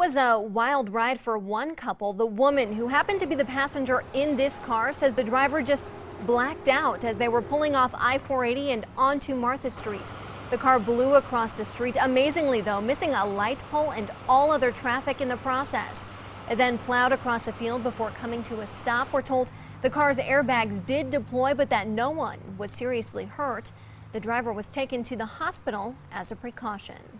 was a wild ride for one couple. The woman who happened to be the passenger in this car says the driver just blacked out as they were pulling off I-480 and onto Martha Street. The car blew across the street, amazingly though, missing a light pole and all other traffic in the process. It then plowed across a field before coming to a stop. We're told the car's airbags did deploy, but that no one was seriously hurt. The driver was taken to the hospital as a precaution.